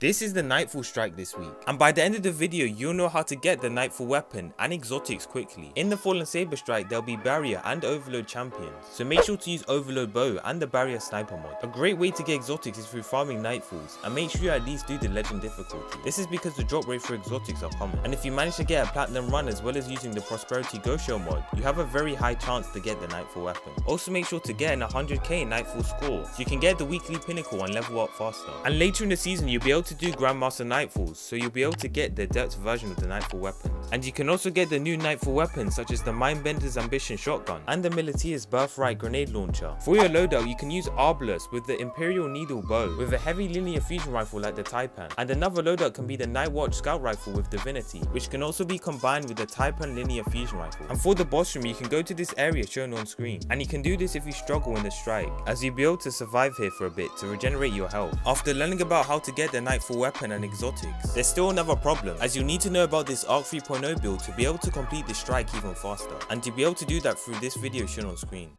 This is the Nightfall strike this week, and by the end of the video you'll know how to get the Nightfall weapon and exotics quickly. In the Fallen Saber strike there'll be barrier and overload champions, so make sure to use overload bow and the barrier sniper mod. A great way to get exotics is through farming Nightfalls, and make sure you at least do the legend difficulty. This is because the drop rate for exotics are common, and if you manage to get a platinum run as well as using the prosperity ghost shell mod, you have a very high chance to get the Nightfall weapon. Also make sure to get an 100k Nightfall score, so you can get the weekly pinnacle and level up faster. And later in the season you'll be able to to do Grandmaster Nightfalls, so you'll be able to get the adept version of the Nightfall weapons. And you can also get the new Nightfall weapons such as the Mindbender's Ambition shotgun and the Militia's Birthright grenade launcher. For your loadout, you can use Arbalest with the Imperial Needle bow with a heavy linear fusion rifle like the Taipan. And another loadout can be the Nightwatch scout rifle with Divinity, which can also be combined with the Taipan linear fusion rifle. And for the boss room, you can go to this area shown on screen. And you can do this if you struggle in the strike, as you'll be able to survive here for a bit to regenerate your health. After learning about how to get the Night Nightfall weapon and exotics. There's still another problem, as you'll need to know about this ARC 3.0 build to be able to complete the strike even faster, and to be able to do that through this video shown on screen.